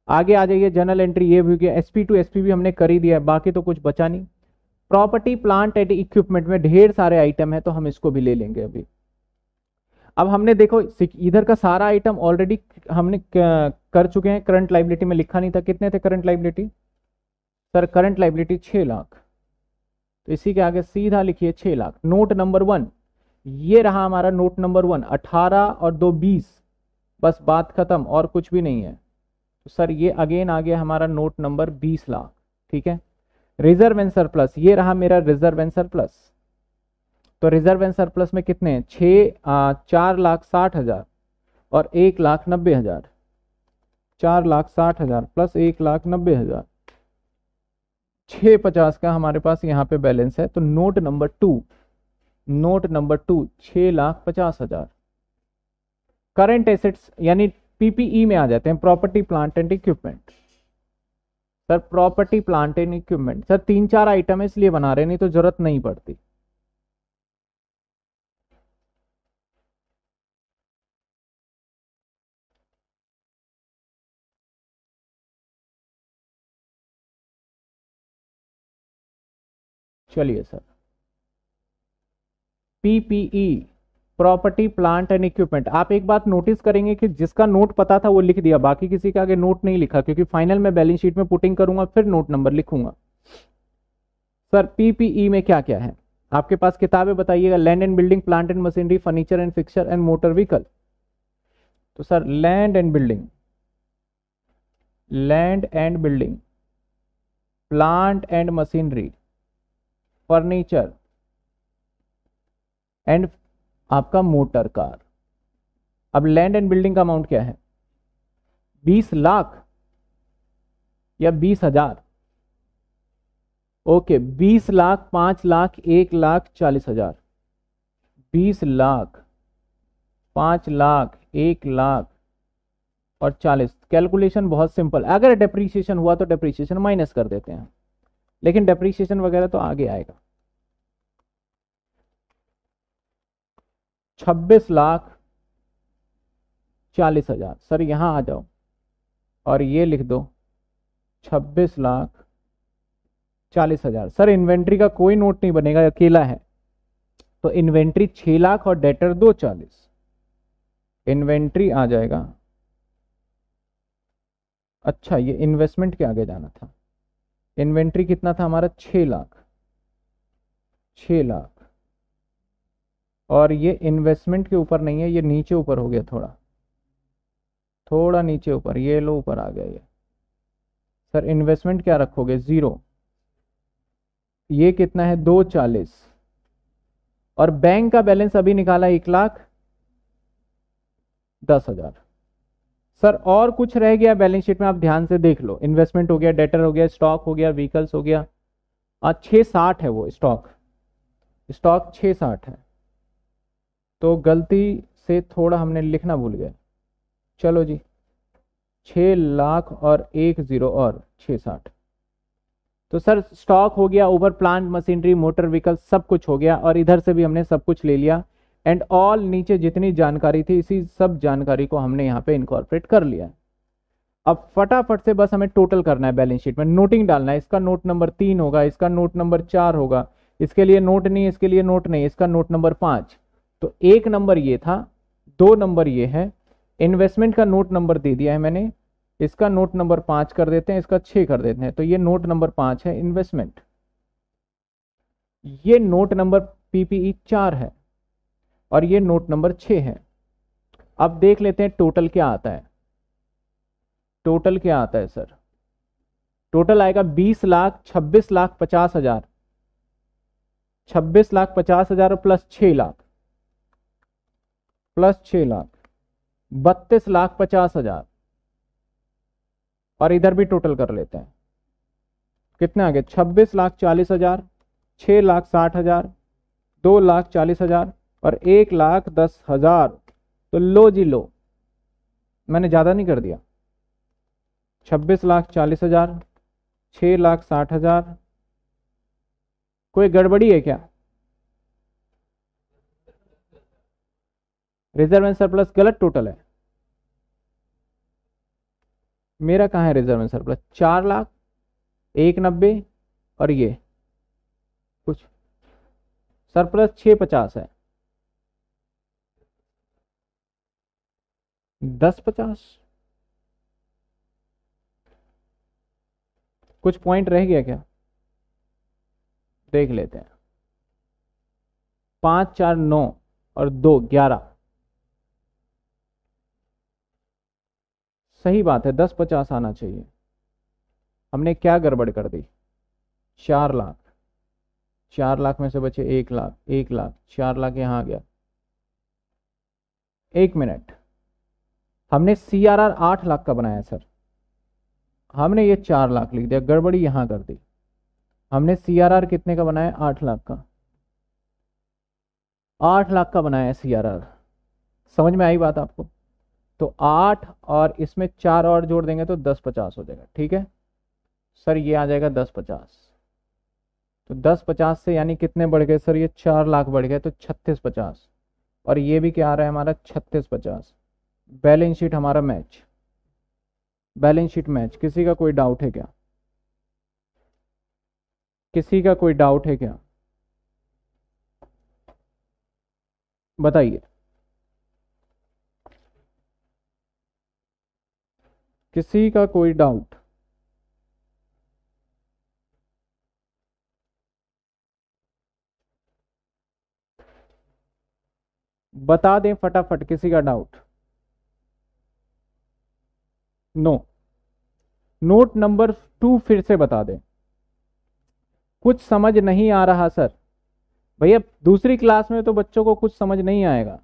आगे आ जाइए जनरल एंट्री ये भी गया एसपी टू एसपी भी हमने कर ही दिया है, बाकी तो कुछ बचा नहीं। प्रॉपर्टी प्लांट एंड इक्विपमेंट में ढेर सारे आइटम है तो हम इसको भी ले लेंगे अभी। अब हमने देखो इधर का सारा आइटम ऑलरेडी हमने कर चुके हैं करंट लाइबिलिटी में लिखा नहीं था, कितने थे current liability sir current liability छह लाख। तो इसी के आगे सीधा लिखिए छह लाख। नोट नंबर वन, ये रहा हमारा नोट नंबर वन, अठारह और दो बीस। बस बात खत्म, और कुछ भी नहीं है। तो सर, ये अगेन आ गया हमारा नोट नंबर बीस लाख, ठीक है? रिज़र्व एंड सरप्लस, ये रहा मेरा रिज़र्व एंड सरप्लस। तो रिज़र्व एंड सरप्लस में कितने हैं? छः चार लाख साठ हज़ार और एक लाख नब्बे हज़ार। चार लाख साठ हज़ार प्लस एक लाख नब्बे हज़ार। छः पचास का हमारे पास यहाँ पे बैलेंस है तो note number two, note number two, छः लाख पचास हज़ार। करंट एसेट्स यानी पीपीई में आ जाते हैं property plant and equipment sir property plant and equipment sir तीन चार आइटम इसलिए बना रहे नहीं तो ज़रूरत नहीं पड़ती। चलिए sir PPE property plant and equipment आप एक बात नोटिस करेंगे कि जिसका नोट पता था वो लिख दिया, बाकी किसी के आगे नोट नहीं लिखा, क्योंकि फाइनल में बैलेंस शीट में पुटिंग करूँगा, फिर नोट नंबर लिखूँगा। सर पीपीई में क्या क्या है? आपके पास किताबें बताइएगा land and building plant and machinery furniture and fixture and motor vehicle तो sir land and building land and building plant and machinery furniture and आपका मोटर कार। अब लैंड एंड बिल्डिंग का अमाउंट क्या है? बीस लाख या बीस हज़ार। ओके बीस लाख, पाँच लाख, एक लाख, चालीस हज़ार। बीस लाख, पाँच लाख, एक लाख और चालीस। कैलकुलेशन बहुत सिंपल अगर डिप्रीशिएशन हुआ तो डिप्रीशिएशन माइनस कर देते हैं। लेकिन डेप्रीशिएशन वगैरह तो आगे आएगा। छब्बीस लाख चालीस हज़ार। सर, यहाँ आ जाओ और ये लिख दो, छब्बीस लाख चालीस हज़ार। सर, इन्वेंट्री का कोई नोट नहीं बनेगा, अकेला है। तो इन्वेंट्री छह लाख और डेटर दो चालीस। इन्वेंट्री आ जाएगा। अच्छा ये इन्वेस्टमेंट के आगे जाना था। इन्वेंट्री कितना था हमारा? छह लाख। छ लाख। और ये इन्वेस्टमेंट के ऊपर नहीं है, ये नीचे ऊपर हो गया थोड़ा। थोड़ा नीचे ऊपर, ये लो ऊपर आ गया ये। सर, इन्वेस्टमेंट क्या रखोगे? ज़ीरो। ये कितना है? दो चालीस। और बैंक का बैलेंस अभी निकाला एक लाख दस हज़ार। सर, और कुछ रह गया बैलेंस शीट में, आप ध्यान से देख लो। इन्वेस्टमेंट हो गया, डेटर हो गया, स्टॉक हो गया, व्हीकल्स हो गया। छः साठ है वो स्टॉक। स्टॉक छः साठ है। तो गलती से थोड़ा हमने लिखना भूल गए। चलो जी। छ लाख और एक ज़ीरो और छः साठ। तो सर, स्टॉक हो गया over plant, machinery, motor, vehicle, सब कुछ हो गया, और इधर से भी हमने सब कुछ ले लिया। एंड ऑल नीचे जितनी जानकारी थी, इसी सब जानकारी को हमने यहाँ पे इनकॉर्पोरेट कर लिया अब फटाफट से बस हमें टोटल करना है बैलेंस शीट में। नोटिंग डालना है, इसका नोट नंबर तीन होगा, इसका नोट नंबर चार होगा, इसके लिए नोट नहीं, इसके लिए नोट नहीं, इसका नोट नंबर पाँच। तो एक नंबर ये था, दो नंबर ये है। इन्वेस्टमेंट का नोट नंबर दे दिया है मैंने, इसका नोट नंबर पाँच कर देते हैं, इसका छह कर देते हैं। तो ये नोट नंबर पाँच है इन्वेस्टमेंट ये नोट नंबर पीपीई चार है। और ये नोट नंबर छह है। अब देख लेते हैं टोटल क्या आता है। टोटल क्या आता है सर टोटल आएगा बीस लाख छब्बीस लाख पचास हज़ार। छब्बीस लाख पचास हज़ार प्लस छ लाख। प्लस छ लाख। बत्तीस लाख पचास हज़ार। और इधर भी टोटल कर लेते हैं। कितने आ गए? छब्बीस लाख चालीस हज़ार छ लाख साठ हज़ार, दो लाख चालीस हज़ार और एक लाख दस हज़ार। तो लो जी लो। मैंने ज़्यादा नहीं कर दिया। छब्बीस लाख चालीस हज़ार छ लाख साठ हज़ार। कोई गड़बड़ी है क्या? रिज़र्व एंड सरप्लस गलत टोटल है। मेरा कहाँ है रिज़र्व एंड सरप्लस? चार लाख, एक नब्बे और ये। कुछ। सरप्लस छ पचास है। दस पचास? कुछ पॉइंट रह गया क्या? देख लेते हैं। पाँच, चार, नौ और दो, ग्यारह। सही बात है, दस पचास आना चाहिए। हमने क्या गड़बड़ कर दी? चार लाख। चार लाख में से बचे एक लाख एक लाख। चार लाख यहाँ आ गया। एक मिनट। हमने सी आर आर आठ लाख का बनाया, सर। हमने ये चार लाख लिख दिया, गड़बड़ी यहाँ कर दी। हमने सी आर आर कितने का बनाया? आठ लाख का। आठ लाख का बनाया सी आर आर समझ में आई बात आपको? तो आठ और इसमें चार और जोड़ देंगे तो दस पचास हो जाएगा, ठीक है? सर, ये आ जाएगा दस पचास। तो दस पचास से यानी कितने बढ़ गए, सर? ये चार लाख बढ़ गए तो छत्तीस पचास। और ये भी क्या आ रहा है हमारा? छत्तीस पचास। बैलेंस शीट हमारा मैच। Balance sheet match. किसी का कोई डाउट है क्या? किसी का कोई डाउट है क्या? बताइए। किसी का कोई डाउट? बता दें फटाफट, किसी का doubt. No note number two फिर से बता दें। कुछ समझ नहीं आ रहा, सर। भैया, दूसरी क्लास में तो बच्चों को कुछ समझ नहीं आएगा।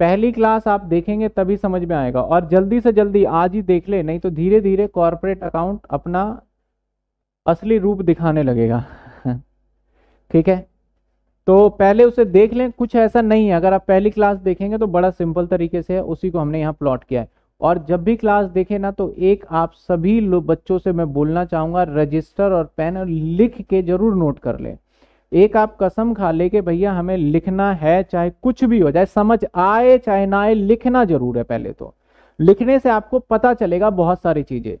पहली क्लास आप देखेंगे तभी समझ में आएगा और जल्दी से जल्दी आज ही देख ले, नहीं तो धीरे धीरे कॉरपोरेट अकाउंट अपना असली रूप दिखाने लगेगा। ठीक है? तो पहले उसे देख लें, कुछ ऐसा नहीं है। अगर आप पहली क्लास देखेंगे तो बड़ा सिंपल तरीके से उसी को हमने यहाँ प्लॉट किया है। और जब भी क्लास देखे ना तो एक आप सभी बच्चों से मैं बोलना चाहूँगा रजिस्टर और पेन लिख के ज़रूर नोट कर ले। एक आप कसम खा ले कि भैया हमें लिखना है, चाहे कुछ भी हो जाए समझ आए, चाहे ना आए, लिखना ज़रूर है पहले तो। लिखने से आपको पता चलेगा बहुत सारी चीज़ें।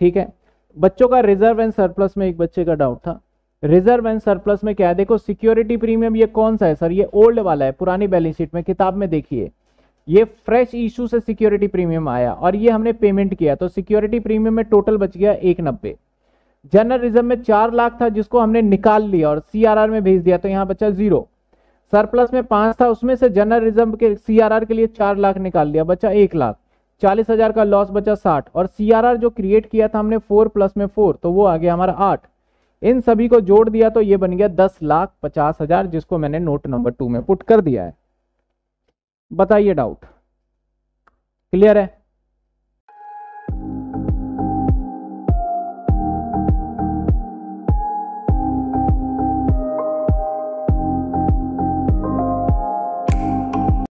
ठीक है? बच्चों का रिज़र्व एंड सरप्लस में एक बच्चे का डाउट था। रिज़र्व एंड सरप्लस में क्या है? देखो सिक्योरिटी प्रीमियम ये कौन सा है सर ये ओल्ड वाला है, पुरानी बैलेंस शीट में, किताब में देखिए। ये फ्रेश इशू से सिक्योरिटी प्रीमियम आया और ये हमने पेमेंट किया तो सिक्योरिटी प्रीमियम में टोटल बच गया एक नब्बे। जनरल रिज़र्व में चार लाख था जिसको हमने निकाल लिया और सीआरआर में भेज दिया तो यहाँ बचा ज़ीरो। सरप्लस में पाँच था, उसमें से जनरल रिज़र्व के सीआरआर के लिए चार लाख निकाल दिया बचा एक लाख। चालीस हज़ार का लॉस बचा साठ, और सीआरआर जो क्रिएट किया था हमने फोर प्लस में फोर तो वो आ गया हमारा आठ। इन सभी को जोड़ दिया तो ये बन गया दस लाख पचास हज़ार, जिसको मैंने नोट नंबर टू में पुट कर दिया है। बताइए डाउट क्लियर है?